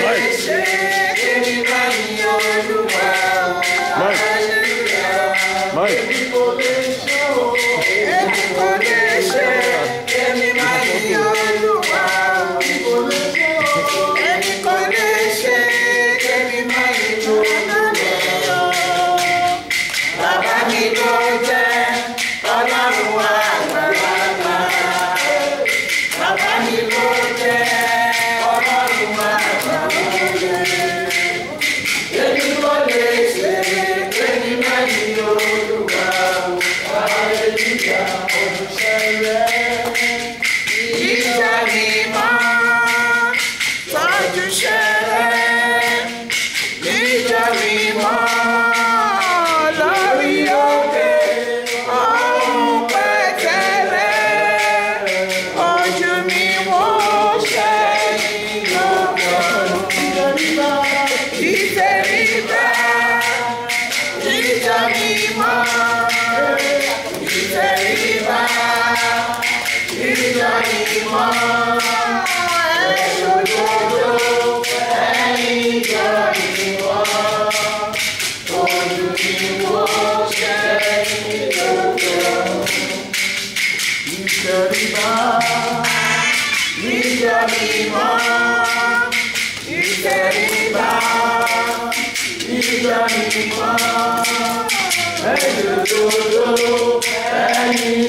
Nice. Ìtẹríba, ìjà mi máa. Ìtẹríba, ìjà mi máa. Ẹ̀jẹ̀ dodo, ẹ̀yìn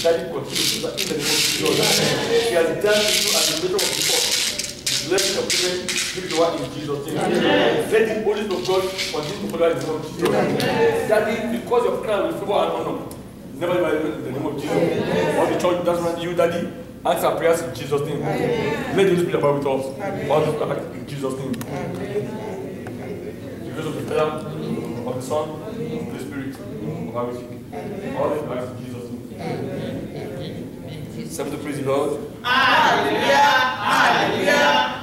That it continues in the name of Jesus. He has done to you as a matter of God. Blessing of children, give the one in Jesus' name. Let the Holy of God continue to follow in the name of Jesus. Daddy, because of Christ with favor and honor, never ever in the name of Jesus. All the church that's around you, Daddy, answer prayers in Jesus' name. Let the Holy Spirit abide with us. All the Spirit in Jesus' name. The grace of the Father, of the Son, of the Spirit, of our. All the Christ in Jesus' name. Seven to praise the Lord. Hallelujah, hallelujah,